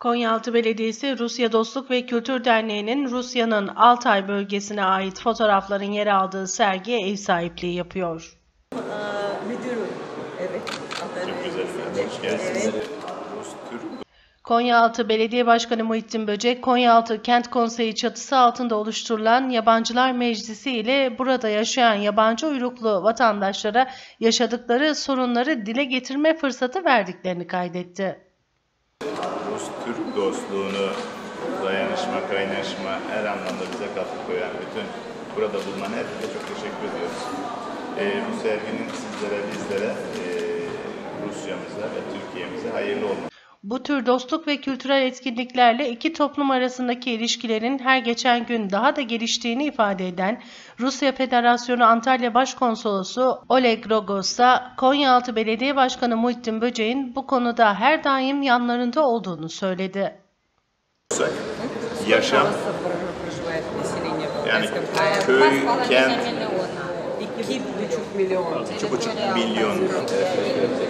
Konyaaltı Belediyesi Rusya Dostluk ve Kültür Derneği'nin Rusya'nın Altay bölgesine ait fotoğrafların yer aldığı sergiye ev sahipliği yapıyor. Müdürü. Evet. Çok güzel. Hoş geldiniz. Konyaaltı Belediye Başkanı Muhittin Böcek, Konyaaltı Kent Konseyi çatısı altında oluşturulan Yabancılar Meclisi ile burada yaşayan yabancı uyruklu vatandaşlara yaşadıkları sorunları dile getirme fırsatı verdiklerini kaydetti. Rus-Türk dostluğunu, dayanışma, kaynaşma her anlamda bize katkı koyan bütün burada bulunan herkese çok teşekkür ediyoruz. Ee, bu serginin sizlere, bizlere, e, Rusya'mıza ve Türkiye'mize hayırlı olması. Bu tür dostluk ve kültürel etkinliklerle iki toplum arasındaki ilişkilerin her geçen gün daha da geliştiğini ifade eden Rusya Federasyonu Antalya Başkonsolosu Oleg Rogos'a Konyaaltı Belediye Başkanı Muhittin Böceğin bu konuda her daim yanlarında olduğunu söyledi. Yaşam yani köy, kent, 2,5 milyon. 2,5 milyon. 2,5 milyon.